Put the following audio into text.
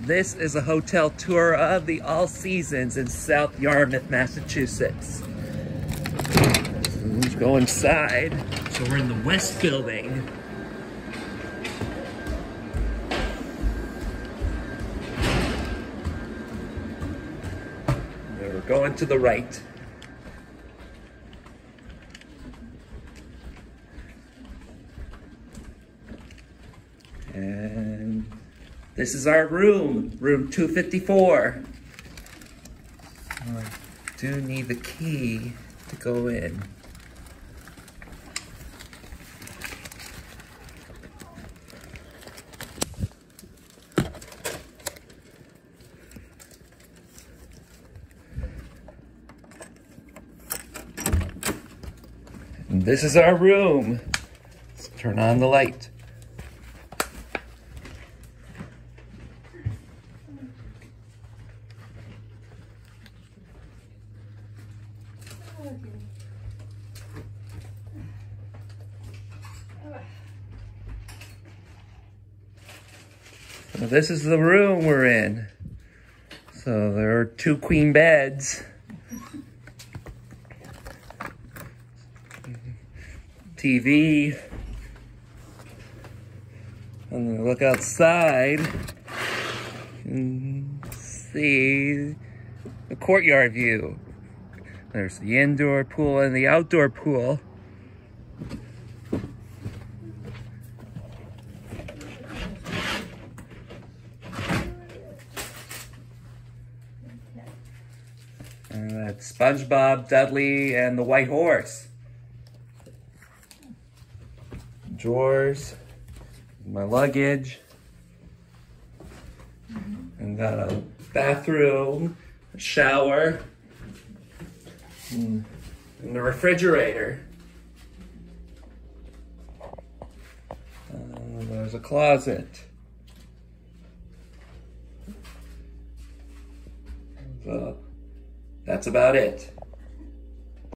This is a hotel tour of the All Seasons in South Yarmouth, Massachusetts. Let's go inside. So we're in the West Building. We're going to the right. And this is our room, room 254. I do need the key to go in. This is our room. Let's turn on the light. So this is the room we're in. So there are two queen beds. TV. And then look outside and see the courtyard view. There's the indoor pool and the outdoor pool. And that's SpongeBob, Dudley, and the White Horse. Drawers, my luggage, and got a bathroom, a shower, and the refrigerator. Uh, there's a closet. So that's about it.